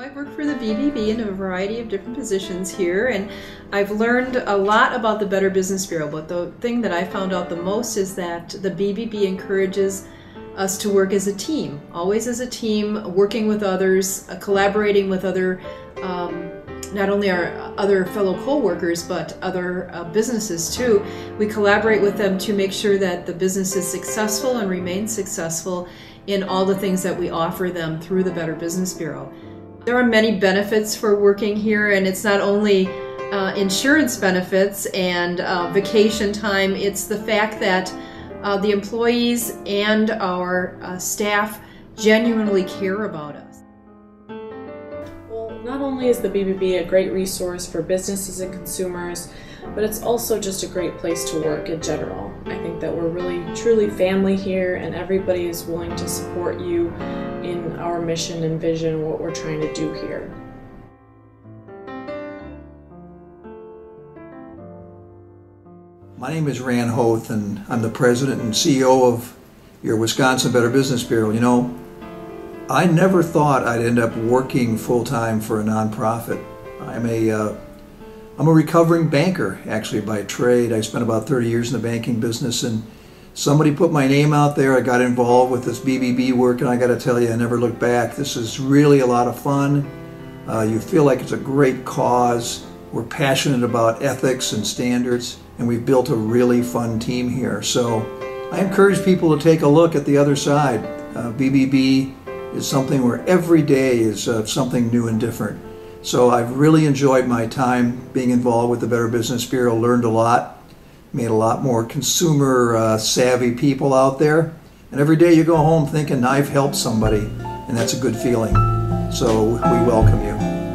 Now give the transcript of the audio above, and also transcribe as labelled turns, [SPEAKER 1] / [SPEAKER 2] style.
[SPEAKER 1] I work for the BBB in a variety of different positions here, and I've learned a lot about the Better Business Bureau. But the thing that I found out the most is that the BBB encourages us to work as a team, always as a team, working with others, uh, collaborating with other, um, not only our other fellow co-workers, but other uh, businesses too. We collaborate with them to make sure that the business is successful and remains successful in all the things that we offer them through the Better Business Bureau. There are many benefits for working here, and it's not only uh, insurance benefits and uh, vacation time, it's the fact that uh, the employees and our uh, staff genuinely care about us.
[SPEAKER 2] Well, not only is the BBB a great resource for businesses and consumers, but it's also just a great place to work in general. I think that we're really truly family here and everybody is willing to support you in our mission and vision, what we're trying to do here.
[SPEAKER 3] My name is Rand Hoth and I'm the president and CEO of your Wisconsin Better Business Bureau. You know, I never thought I'd end up working full-time for a nonprofit. I'm a uh, I'm a recovering banker, actually, by trade. I spent about 30 years in the banking business, and somebody put my name out there. I got involved with this BBB work, and I got to tell you, I never looked back. This is really a lot of fun. Uh, you feel like it's a great cause. We're passionate about ethics and standards, and we've built a really fun team here. So I encourage people to take a look at the other side. Uh, BBB is something where every day is uh, something new and different. So I've really enjoyed my time being involved with the Better Business Bureau, learned a lot, made a lot more consumer uh, savvy people out there. And every day you go home thinking I've helped somebody, and that's a good feeling. So we welcome you.